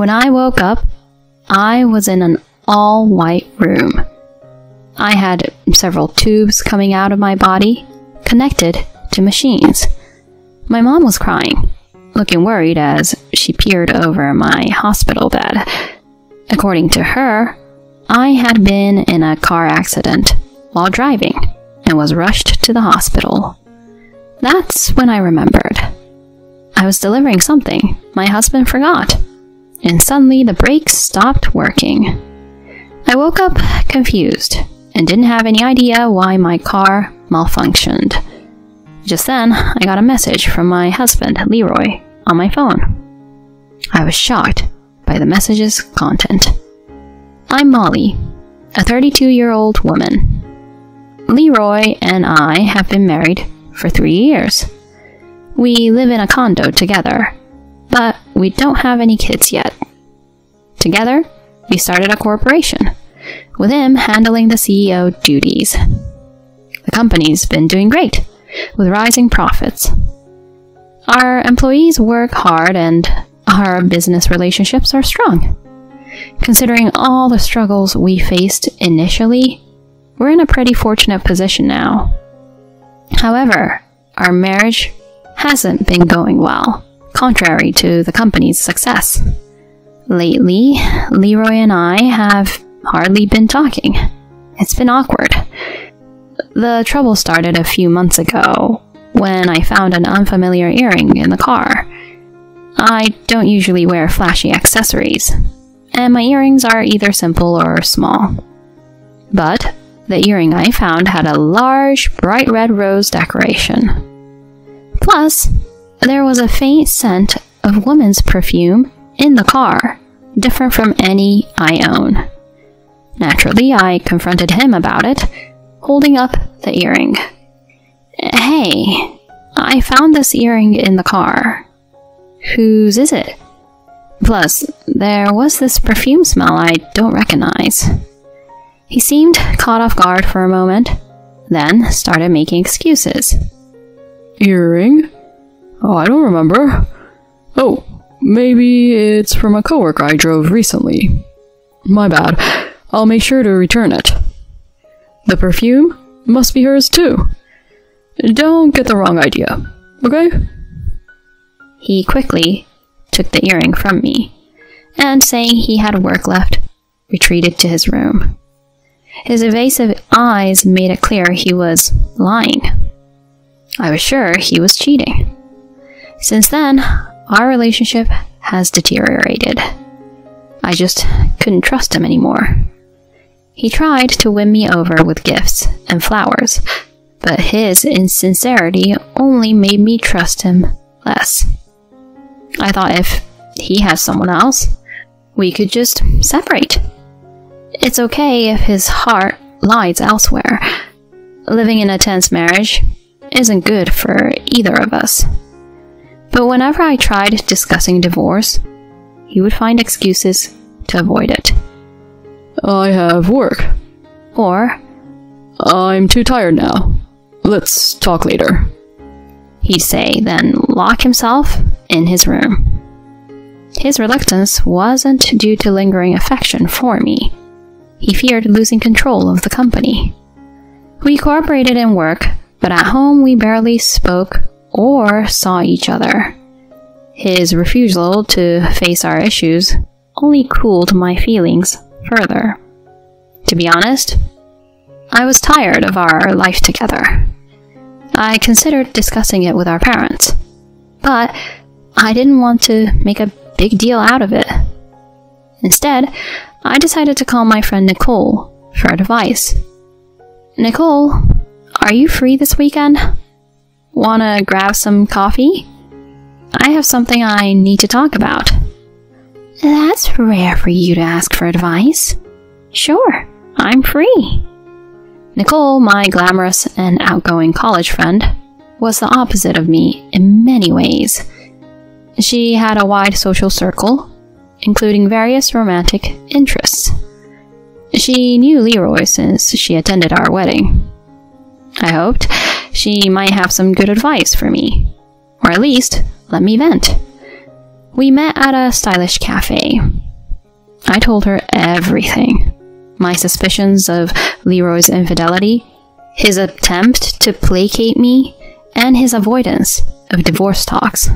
When I woke up, I was in an all white room. I had several tubes coming out of my body, connected to machines. My mom was crying, looking worried as she peered over my hospital bed. According to her, I had been in a car accident while driving and was rushed to the hospital. That's when I remembered. I was delivering something my husband forgot, and suddenly the brakes stopped working. I woke up confused and didn't have any idea why my car malfunctioned. Just then, I got a message from my husband, Leroy, on my phone. I was shocked by the message's content. I'm Molly, a 32 year old woman. Leroy and I have been married for three years. We live in a condo together, but we don't have any kids yet. Together, we started a corporation, with him handling the CEO duties. The company's been doing great, with rising profits. Our employees work hard and our business relationships are strong. Considering all the struggles we faced initially, we're in a pretty fortunate position now. However, our marriage hasn't been going well, contrary to the company's success. Lately, Leroy and I have hardly been talking. It's been awkward. The trouble started a few months ago when I found an unfamiliar earring in the car. I don't usually wear flashy accessories, and my earrings are either simple or small. But the earring I found had a large, bright red rose decoration. Plus, there was a faint scent of woman's perfume in the car, different from any I own. Naturally, I confronted him about it, holding up the earring. Hey, I found this earring in the car. Whose is it? Plus, there was this perfume smell I don't recognize. He seemed caught off guard for a moment, then started making excuses. Earring? Oh, I don't remember. Oh, maybe it's from a coworker I drove recently. My bad. I'll make sure to return it. The perfume must be hers too. Don't get the wrong idea, okay? He quickly took the earring from me, and saying he had work left, retreated to his room. His evasive eyes made it clear he was lying. I was sure he was cheating. Since then, our relationship has deteriorated. I just couldn't trust him anymore. He tried to win me over with gifts and flowers, but his insincerity only made me trust him less. I thought if he has someone else, we could just separate. It's okay if his heart lies elsewhere. Living in a tense marriage isn't good for either of us. Whenever I tried discussing divorce, he would find excuses to avoid it. I have work. Or, I'm too tired now. Let's talk later. He'd say, then lock himself in his room. His reluctance wasn't due to lingering affection for me. He feared losing control of the company. We cooperated in work, but at home we barely spoke or saw each other. His refusal to face our issues only cooled my feelings further. To be honest, I was tired of our life together. I considered discussing it with our parents, but I didn't want to make a big deal out of it. Instead, I decided to call my friend Nicole for advice. Nicole, are you free this weekend? Wanna grab some coffee? I have something I need to talk about. That's rare for you to ask for advice. Sure, I'm free. Nicole, my glamorous and outgoing college friend, was the opposite of me in many ways. She had a wide social circle, including various romantic interests. She knew Leroy since she attended our wedding. I hoped she might have some good advice for me, or at least let me vent. We met at a stylish cafe. I told her everything my suspicions of Leroy's infidelity, his attempt to placate me, and his avoidance of divorce talks.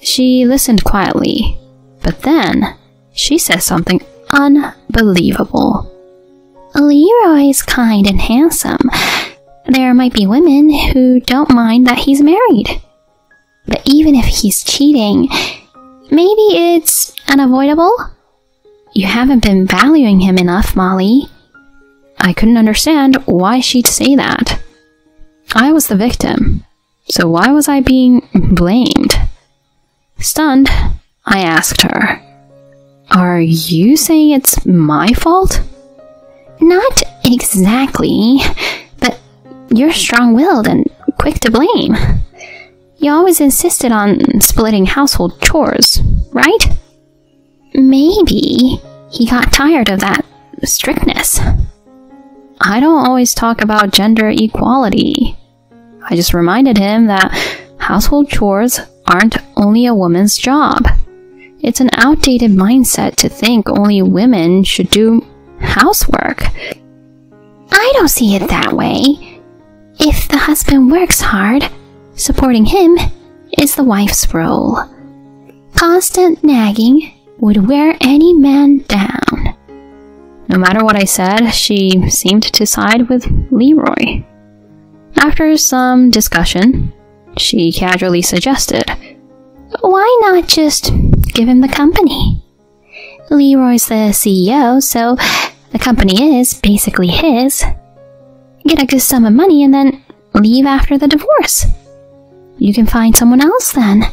She listened quietly, but then she said something unbelievable. Leroy's kind and handsome. There might be women who don't mind that he's married. But even if he's cheating, maybe it's unavoidable? You haven't been valuing him enough, Molly. I couldn't understand why she'd say that. I was the victim, so why was I being blamed? Stunned, I asked her, Are you saying it's my fault? Not exactly, but you're strong willed and quick to blame. You always insisted on splitting household chores, right? Maybe he got tired of that strictness. I don't always talk about gender equality. I just reminded him that household chores aren't only a woman's job. It's an outdated mindset to think only women should do housework. I don't see it that way. If the husband works hard, supporting him is the wife's role. Constant nagging would wear any man down. No matter what I said, she seemed to side with Leroy. After some discussion, she casually suggested, Why not just give him the company? Leroy's the CEO, so the company is basically his. Get a good sum of money and then leave after the divorce. You can find someone else then.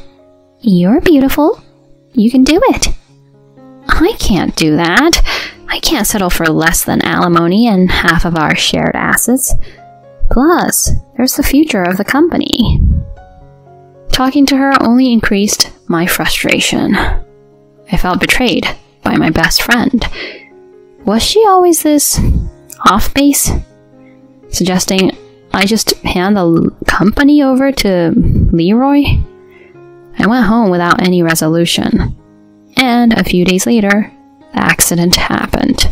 You're beautiful. You can do it. I can't do that. I can't settle for less than alimony and half of our shared assets. Plus, there's the future of the company. Talking to her only increased my frustration. I felt betrayed by my best friend. Was she always this off base? Suggesting I just hand the company over to Leroy? I went home without any resolution and a few days later, the accident happened.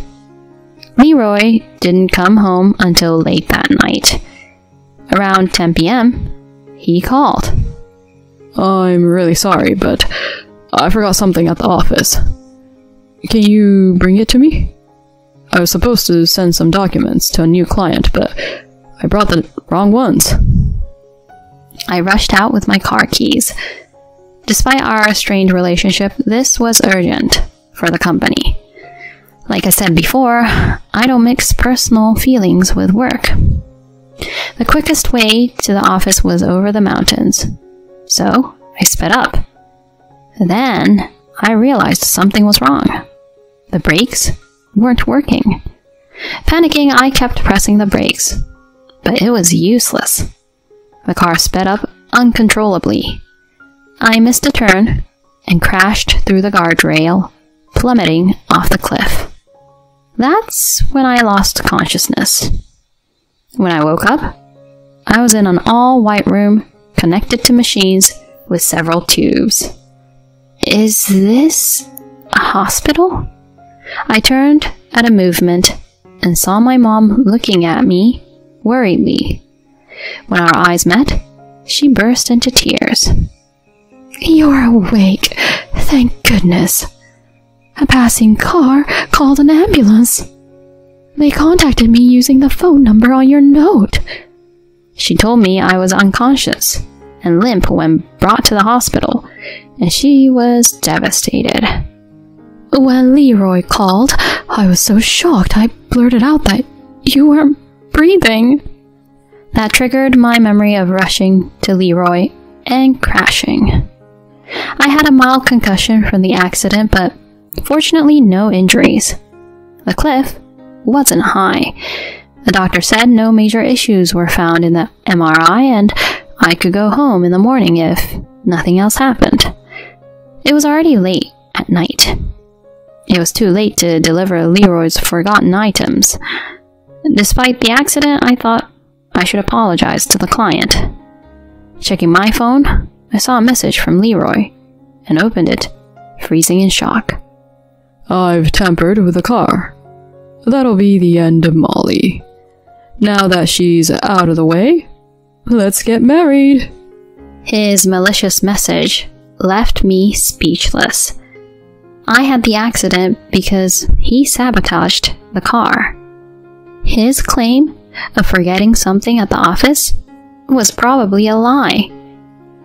Leroy didn't come home until late that night. Around 10 p.m., he called. I'm really sorry, but I forgot something at the office. Can you bring it to me? I was supposed to send some documents to a new client, but I brought the wrong ones. I rushed out with my car keys Despite our strained relationship, this was urgent for the company. Like I said before, I don't mix personal feelings with work. The quickest way to the office was over the mountains, so I sped up. Then I realized something was wrong. The brakes weren't working. Panicking, I kept pressing the brakes, but it was useless. The car sped up uncontrollably, I missed a turn and crashed through the guardrail, plummeting off the cliff. That's when I lost consciousness. When I woke up, I was in an all white room connected to machines with several tubes. Is this a hospital? I turned at a movement and saw my mom looking at me worriedly. When our eyes met, she burst into tears. You're awake. Thank goodness. A passing car called an ambulance. They contacted me using the phone number on your note. She told me I was unconscious and limp when brought to the hospital, and she was devastated. When Leroy called, I was so shocked I blurted out that you weren't breathing. That triggered my memory of rushing to Leroy and crashing. I had a mild concussion from the accident, but fortunately, no injuries. The cliff wasn't high. The doctor said no major issues were found in the MRI, and I could go home in the morning if nothing else happened. It was already late at night. It was too late to deliver Leroy's forgotten items. Despite the accident, I thought I should apologize to the client. Checking my phone, I saw a message from Leroy, and opened it, freezing in shock. I've tampered with the car. That'll be the end of Molly. Now that she's out of the way, let's get married. His malicious message left me speechless. I had the accident because he sabotaged the car. His claim of forgetting something at the office was probably a lie.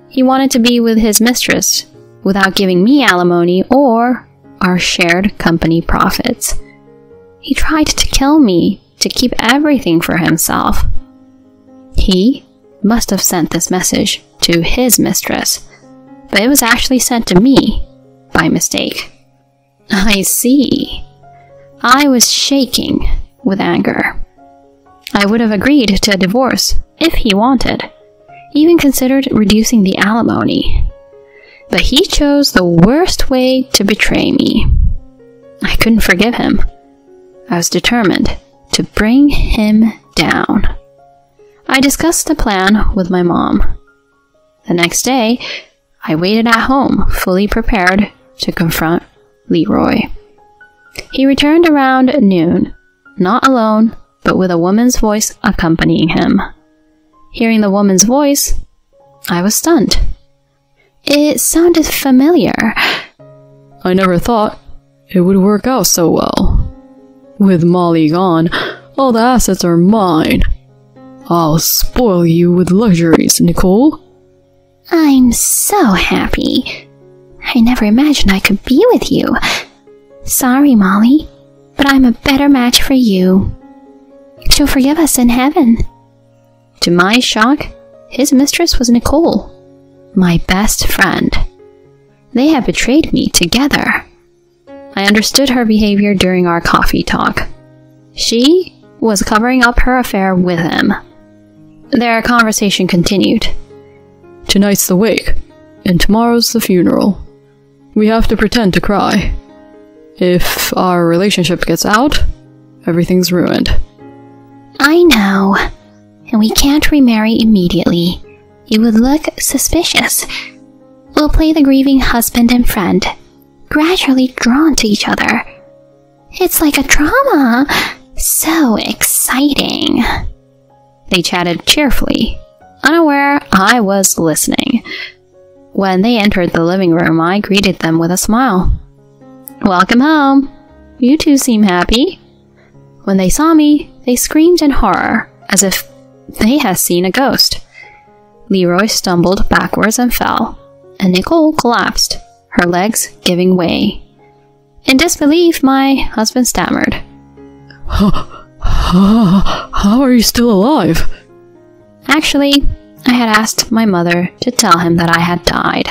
He wanted to be with his mistress without giving me alimony or our shared company profits. He tried to kill me to keep everything for himself. He must have sent this message to his mistress, but it was actually sent to me by mistake. I see. I was shaking with anger. I would have agreed to a divorce if he wanted, even considered reducing the alimony. But he chose the worst way to betray me. I couldn't forgive him. I was determined to bring him down. I discussed the plan with my mom. The next day, I waited at home, fully prepared to confront Leroy. He returned around noon, not alone, but with a woman's voice accompanying him. Hearing the woman's voice, I was stunned. It sounded familiar. I never thought it would work out so well. With Molly gone, all the assets are mine. I'll spoil you with luxuries, Nicole. I'm so happy. I never imagined I could be with you. Sorry, Molly, but I'm a better match for you. She'll forgive us in heaven. To my shock, his mistress was Nicole, my best friend. They had betrayed me together. I understood her behavior during our coffee talk. She was covering up her affair with him. Their conversation continued. Tonight's the wake, and tomorrow's the funeral. We have to pretend to cry. If our relationship gets out, everything's ruined. I know. And we can't remarry immediately. It would look suspicious. We'll play the grieving husband and friend, gradually drawn to each other. It's like a drama. So exciting. They chatted cheerfully, unaware I was listening. When they entered the living room, I greeted them with a smile. Welcome home. You two seem happy. When they saw me, they screamed in horror, as if they had seen a ghost. Leroy stumbled backwards and fell, and Nicole collapsed, her legs giving way. In disbelief, my husband stammered. How are you still alive? Actually, I had asked my mother to tell him that I had died.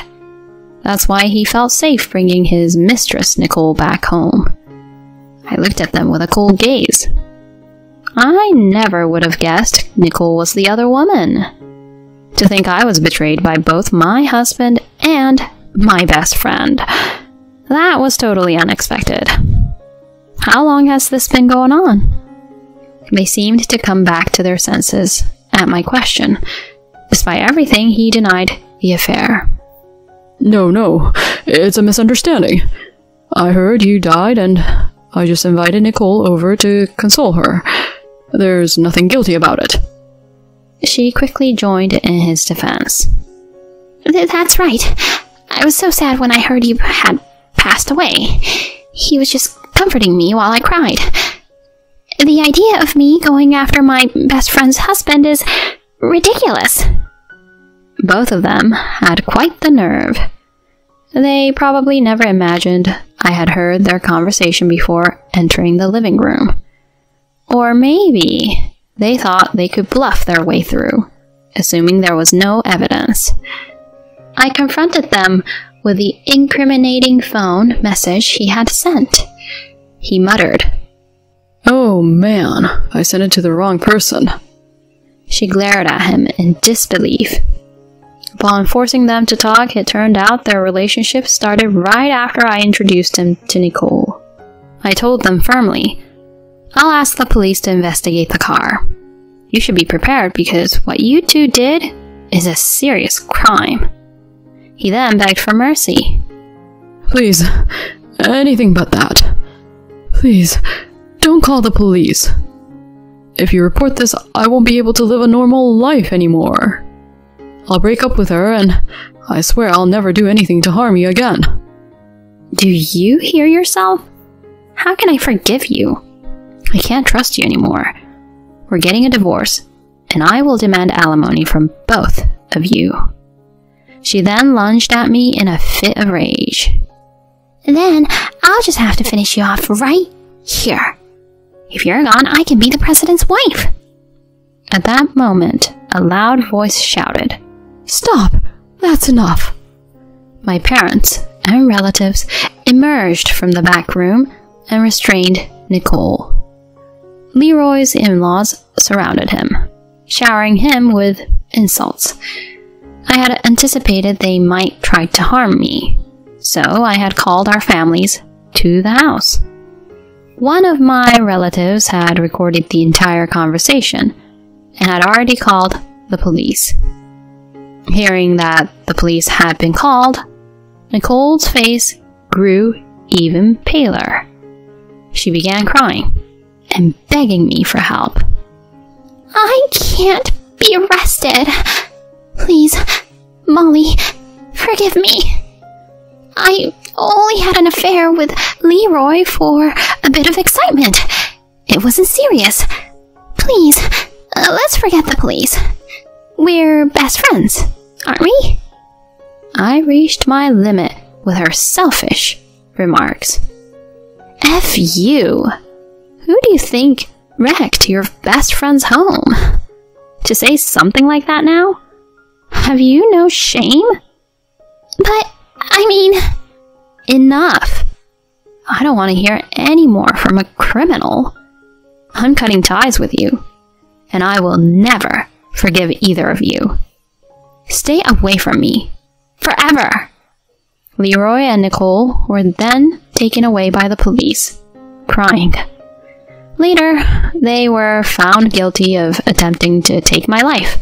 That's why he felt safe bringing his mistress, Nicole, back home. I looked at them with a cold gaze. I never would have guessed Nicole was the other woman. To think I was betrayed by both my husband and my best friend. That was totally unexpected. How long has this been going on? They seemed to come back to their senses at my question. Despite everything, he denied the affair. No, no, it's a misunderstanding. I heard you died and I just invited Nicole over to console her. There's nothing guilty about it. She quickly joined in his defense. Th- That's right. I was so sad when I heard you had passed away. He was just comforting me while I cried. The idea of me going after my best friend's husband is ridiculous. Both of them had quite the nerve. They probably never imagined I had heard their conversation before entering the living room. Or maybe they thought they could bluff their way through, assuming there was no evidence. I confronted them with the incriminating phone message he had sent. He muttered. Oh man, I sent it to the wrong person. She glared at him in disbelief. Upon forcing them to talk, it turned out their relationship started right after I introduced him to Nicole. I told them firmly, I'll ask the police to investigate the car. You should be prepared because what you two did is a serious crime. He then begged for mercy. Please, anything but that. Please, don't call the police. If you report this, I won't be able to live a normal life anymore. I'll break up with her, and I swear I'll never do anything to harm you again. Do you hear yourself? How can I forgive you? I can't trust you anymore. We're getting a divorce, and I will demand alimony from both of you. She then lunged at me in a fit of rage. Then I'll just have to finish you off right here. If you're gone, I can be the president's wife. At that moment, a loud voice shouted, Stop! That's enough! My parents and relatives emerged from the back room and restrained Nicole. Leroy's in laws surrounded him, showering him with insults. I had anticipated they might try to harm me, so I had called our families to the house. One of my relatives had recorded the entire conversation and had already called the police. Hearing that the police had been called, Nicole's face grew even paler. She began crying and begging me for help. I can't be arrested. Please, Molly, forgive me. I only had an affair with Leroy for a bit of excitement. It wasn't serious. Please, uh, let's forget the police. We're best friends, aren't we? I reached my limit with her selfish remarks. F you. Who do you think wrecked your best friend's home? To say something like that now? Have you no shame? But, I mean, enough. I don't want to hear any more from a criminal. I'm cutting ties with you, and I will never forgive either of you. Stay away from me. Forever. Leroy and Nicole were then taken away by the police, crying. Later, they were found guilty of attempting to take my life.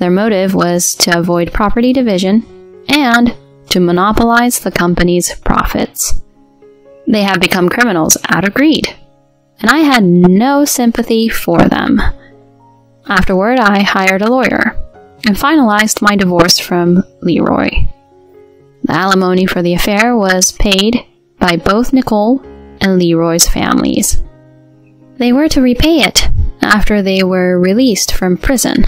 Their motive was to avoid property division and to monopolize the company's profits. They have become criminals out of greed, and I had no sympathy for them. Afterward, I hired a lawyer and finalized my divorce from Leroy. The alimony for the affair was paid by both Nicole and Leroy's families. They were to repay it after they were released from prison,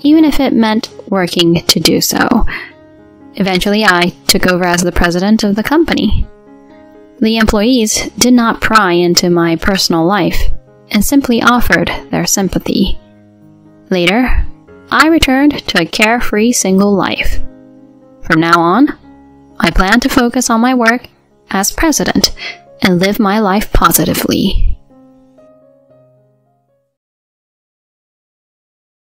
even if it meant working to do so. Eventually, I took over as the president of the company. The employees did not pry into my personal life and simply offered their sympathy. Later, I returned to a carefree single life. From now on, I plan to focus on my work as president and live my life positively.